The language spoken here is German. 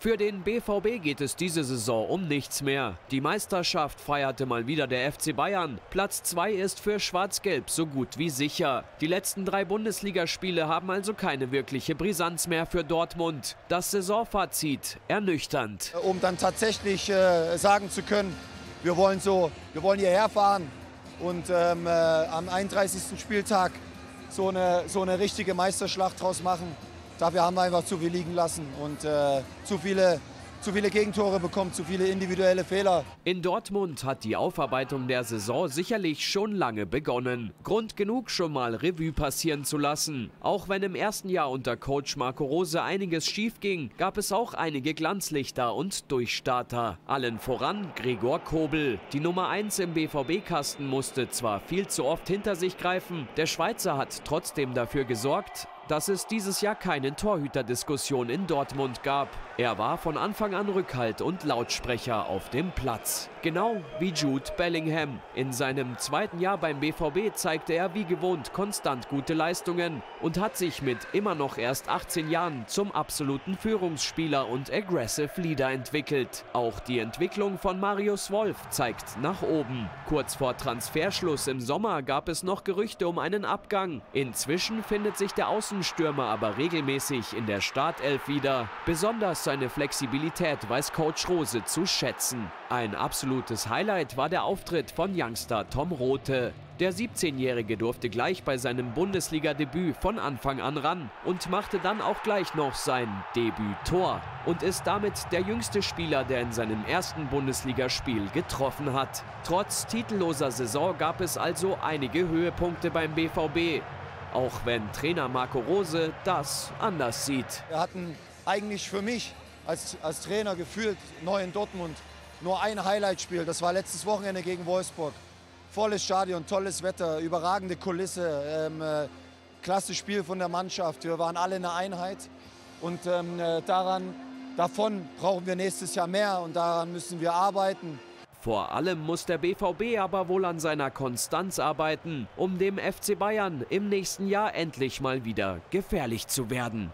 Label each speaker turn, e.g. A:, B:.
A: Für den BVB geht es diese Saison um nichts mehr. Die Meisterschaft feierte mal wieder der FC Bayern. Platz 2 ist für Schwarz-Gelb so gut wie sicher. Die letzten drei Bundesligaspiele haben also keine wirkliche Brisanz mehr für Dortmund. Das Saisonfazit ernüchternd.
B: Um dann tatsächlich äh, sagen zu können, wir wollen so, wir wollen hierher fahren und ähm, äh, am 31. Spieltag so eine, so eine richtige Meisterschlacht draus machen Dafür haben wir einfach zu viel liegen lassen und äh, zu viele zu viele Gegentore bekommen, zu viele individuelle Fehler.
A: In Dortmund hat die Aufarbeitung der Saison sicherlich schon lange begonnen. Grund genug, schon mal Revue passieren zu lassen. Auch wenn im ersten Jahr unter Coach Marco Rose einiges schief ging, gab es auch einige Glanzlichter und Durchstarter. Allen voran Gregor Kobel. Die Nummer 1 im BVB-Kasten musste zwar viel zu oft hinter sich greifen, der Schweizer hat trotzdem dafür gesorgt, dass es dieses Jahr keine Torhüterdiskussion in Dortmund gab. Er war von Anfang an Rückhalt und Lautsprecher auf dem Platz. Genau wie Jude Bellingham. In seinem zweiten Jahr beim BVB zeigte er wie gewohnt konstant gute Leistungen und hat sich mit immer noch erst 18 Jahren zum absoluten Führungsspieler und Aggressive Leader entwickelt. Auch die Entwicklung von Marius Wolf zeigt nach oben. Kurz vor Transferschluss im Sommer gab es noch Gerüchte um einen Abgang. Inzwischen findet sich der Außenstürmer aber regelmäßig in der Startelf wieder. Besonders seine Flexibilität weiß Coach Rose zu schätzen. Ein absolutes Highlight war der Auftritt von Youngster Tom Rote. Der 17-Jährige durfte gleich bei seinem Bundesliga-Debüt von Anfang an ran und machte dann auch gleich noch sein Debüt-Tor und ist damit der jüngste Spieler, der in seinem ersten Bundesligaspiel getroffen hat. Trotz titelloser Saison gab es also einige Höhepunkte beim BVB, auch wenn Trainer Marco Rose das anders sieht.
B: Wir hatten eigentlich für mich als, als Trainer gefühlt neu in Dortmund nur ein Highlight-Spiel. Das war letztes Wochenende gegen Wolfsburg. Volles Stadion, tolles Wetter, überragende Kulisse, ähm, äh, klasse Spiel von der Mannschaft. Wir waren alle eine Einheit und ähm, äh, daran, davon brauchen wir nächstes Jahr mehr und daran müssen wir arbeiten.
A: Vor allem muss der BVB aber wohl an seiner Konstanz arbeiten, um dem FC Bayern im nächsten Jahr endlich mal wieder gefährlich zu werden.